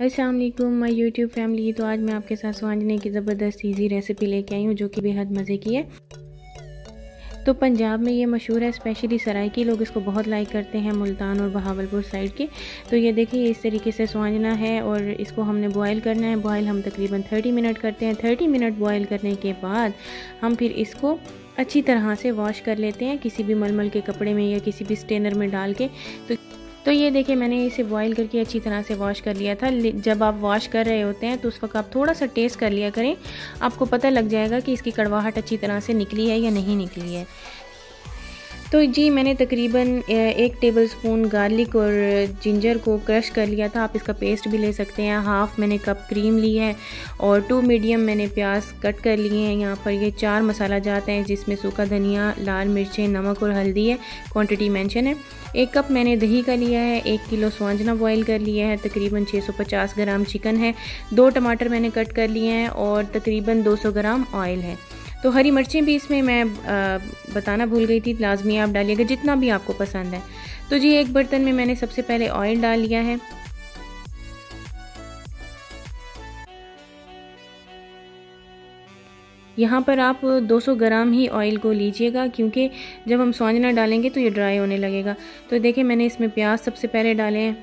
Aslam my YouTube family तो आज मैं आपके साथ स्वांजने की ज़बरदस्त ईजी रेसिपी लेके आई हूँ, जो कि बेहद मज़े की है। तो पंजाब में ये मशहूर है स्पेशली सराय लोग इसको बहुत लाइक करते हैं, मुल्तान और बहावलपुर साइड के। तो ये देखिए, इस तरीके से स्वांजना है और इसको हमने बॉयल करना है। बॉयल हम तकरीबन 30 मिनट करते हैं। 30 मिनट बॉयल करने के बाद हम फिर इसको अच्छी तरह से वॉश कर लेते हैं, किसी भी मलमल के कपड़े में या किसी भी स्टेनर में डाल के। तो तो ये देखिए, मैंने इसे बॉईल करके अच्छी तरह से वॉश कर लिया था। जब आप वॉश कर रहे होते हैं तो उस वक्त आप थोड़ा सा टेस्ट कर लिया करें। आपको पता लग जाएगा कि इसकी कड़वाहट अच्छी तरह से निकली है या नहीं निकली है। तो जी, मैंने तकरीबन एक टेबल स्पून गार्लिक और जिंजर को क्रश कर लिया था। आप इसका पेस्ट भी ले सकते हैं। हाफ़ मैंने कप क्रीम ली है और टू मीडियम मैंने प्याज कट कर लिए हैं। यहाँ पर ये चार मसाला जाते हैं, जिसमें सूखा धनिया, लाल मिर्चें, नमक और हल्दी है। क्वांटिटी मेंशन है। एक कप मैंने दही का लिया है, एक किलो स्वांजना बॉईल कर लिया है, तकरीबन 650 ग्राम चिकन है। दो टमाटर मैंने कट कर लिए हैं और तकरीबन 200 ग्राम ऑयल है। तो हरी मिर्चें भी इसमें मैं बताना भूल गई थी, लाजमी आप डालिएगा, जितना भी आपको पसंद है। तो जी, एक बर्तन में मैंने सबसे पहले ऑयल डाल लिया है। यहाँ पर आप 200 ग्राम ही ऑयल को लीजिएगा, क्योंकि जब हम स्वांजना डालेंगे तो ये ड्राई होने लगेगा। तो देखिए, मैंने इसमें प्याज सबसे पहले डाले हैं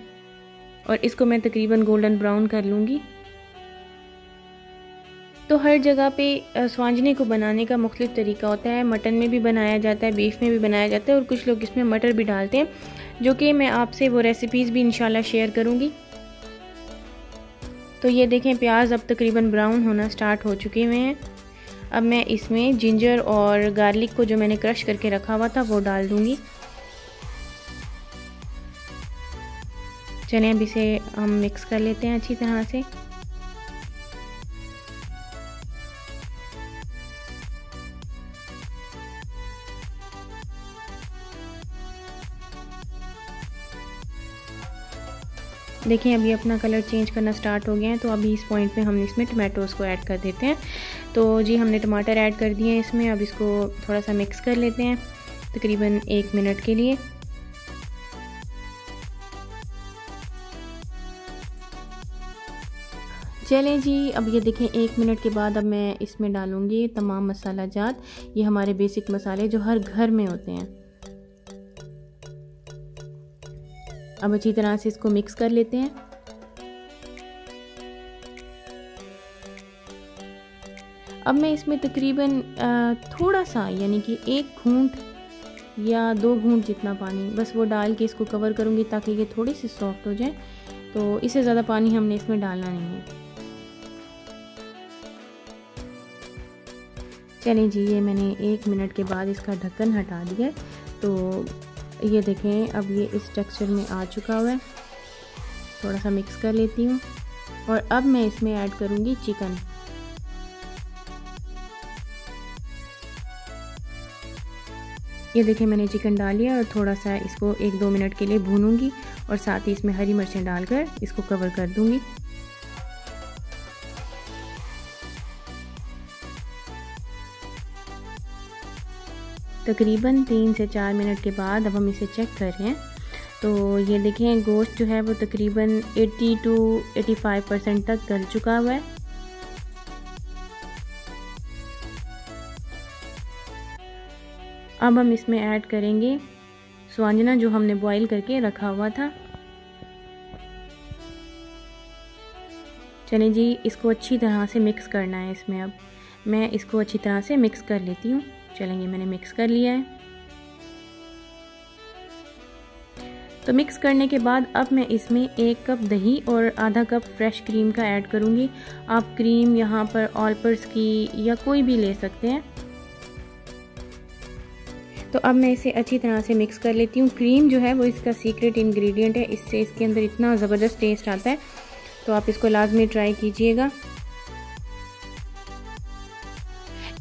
और इसको मैं तकरीबन गोल्डन ब्राउन कर लूँगी। तो हर जगह पे स्वांजने को बनाने का मुख्तलिफ़ तरीका होता है। मटन में भी बनाया जाता है बीफ में भी बनाया जाता है और कुछ लोग इसमें मटर भी डालते हैं, जो कि मैं आपसे वो रेसिपीज़ भी इंशाल्लाह शेयर करूँगी। तो ये देखें, प्याज अब तकरीबन ब्राउन होना स्टार्ट हो चुके हुए हैं। अब मैं इसमें जिंजर और गार्लिक को जो मैंने क्रश करके रखा हुआ था, वो डाल दूँगी। चलें, अब इसे हम मिक्स कर लेते हैं अच्छी तरह से। देखिए अभी अपना कलर चेंज करना स्टार्ट हो गया है तो अभी इस पॉइंट पे हम इसमें टमाटोज़ को ऐड कर देते हैं। तो जी, हमने टमाटर ऐड कर दिए हैं इसमें, अब इसको थोड़ा सा मिक्स कर लेते हैं, तकरीबन एक मिनट के लिए। चलें जी, अब ये देखें, एक मिनट के बाद अब मैं इसमें डालूँगी तमाम मसाला जात। ये हमारे बेसिक मसाले जो हर घर में होते हैं। अब अच्छी तरह से इसको मिक्स कर लेते हैं। अब मैं इसमें तकरीबन थोड़ा सा यानी कि एक घूंट या दो घूंट जितना पानी, बस वो डाल के इसको कवर करूँगी ताकि ये थोड़ी सी सॉफ्ट हो जाए। तो इससे ज़्यादा पानी हमने इसमें डालना नहीं है। चलें जी, ये मैंने एक मिनट के बाद इसका ढक्कन हटा दिया तो ये देखें, अब ये इस टेक्सचर में आ चुका हुआ है। थोड़ा सा मिक्स कर लेती हूँ। और अब मैं इसमें ऐड करूँगी चिकन ये देखें, मैंने चिकन डाल लिया और थोड़ा सा इसको एक दो मिनट के लिए भूनूँगी और साथ ही इसमें हरी मिर्चें डालकर इसको कवर कर दूँगी। तकरीबन तीन से चार मिनट के बाद अब हम इसे चेक कर रहे हैं। तो ये देखें गोश्त जो है वो तकरीबन 80 टू 85 परसेंट तक गल चुका हुआ है। अब हम इसमें ऐड करेंगे स्वांजना जो हमने बॉईल करके रखा हुआ था। चलें जी, इसको अच्छी तरह से मिक्स करना है इसमें अब। मैं इसको अच्छी तरह से मिक्स कर लेती हूँ। चलेंगे, मैंने मिक्स कर लिया है। तो मिक्स करने के बाद अब मैं इसमें एक कप दही और आधा कप फ्रेश क्रीम का ऐड करूँगी। आप क्रीम यहाँ पर ऑलपर्स की या कोई भी ले सकते हैं। तो अब मैं इसे अच्छी तरह से मिक्स कर लेती हूँ। क्रीम जो है वो इसका सीक्रेट इंग्रेडिएंट है। इससे इसके अंदर इतना ज़बरदस्त टेस्ट आता है। तो आप इसको लाजमी ट्राई कीजिएगा।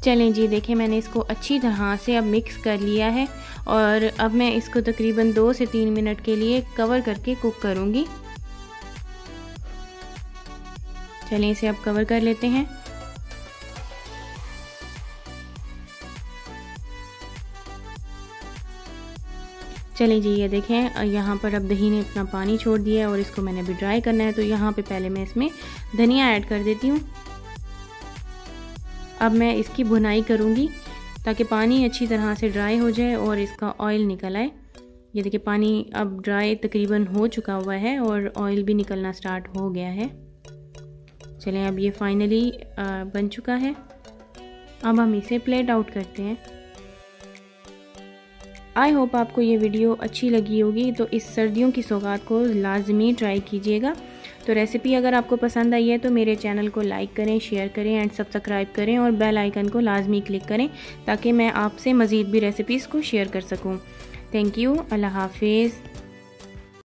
चलें जी देखें मैंने इसको अच्छी तरह से अब मिक्स कर लिया है और अब मैं इसको तकरीबन दो से तीन मिनट के लिए कवर करके कुक करूँगी। चलें इसे अब कवर कर लेते हैं। चलें जी, ये देखें, यहाँ पर अब दही ने अपना पानी छोड़ दिया है और इसको मैंने अभी ड्राई करना है तो यहाँ पे पहले मैं इसमें धनिया ऐड कर देती हूँ। अब मैं इसकी भुनाई करूँगी ताकि पानी अच्छी तरह से ड्राई हो जाए और इसका ऑयल निकल आए। ये देखिए, पानी अब ड्राई तकरीबन हो चुका हुआ है और ऑयल भी निकलना स्टार्ट हो गया है। चलें, अब ये फाइनली बन चुका है। अब हम इसे प्लेट आउट करते हैं। आई होप आपको ये वीडियो अच्छी लगी होगी तो इस सर्दियों की सौगात को लाजमी ट्राई कीजिएगा। तो रेसिपी अगर आपको पसंद आई है तो मेरे चैनल को लाइक करें शेयर करें एंड सब्सक्राइब करें और बेल आइकन को लाजमी क्लिक करें ताकि मैं आपसे मज़ीद भी रेसिपीज़ को शेयर कर सकूँ। थैंक यू अल्लाह हाफिज़.